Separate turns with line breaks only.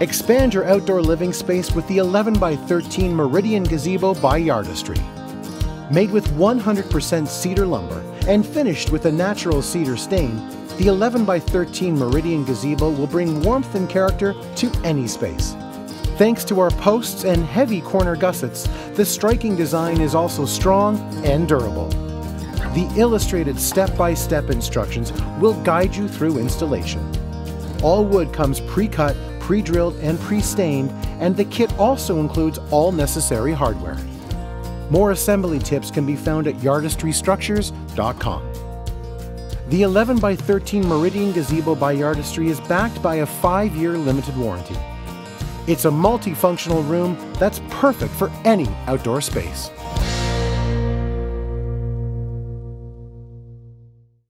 Expand your outdoor living space with the 11 by 13 Meridian Gazebo by Yardistry. Made with 100% cedar lumber and finished with a natural cedar stain, the 11 by 13 Meridian Gazebo will bring warmth and character to any space. Thanks to our posts and heavy corner gussets, the striking design is also strong and durable. The illustrated step-by-step instructions will guide you through installation. All wood comes pre-cut pre-drilled and pre-stained, and the kit also includes all necessary hardware. More assembly tips can be found at yardistrystructures.com. The 11 by 13 Meridian Gazebo by Yardistry is backed by a 5-year limited warranty. It's a multifunctional room that's perfect for any outdoor space.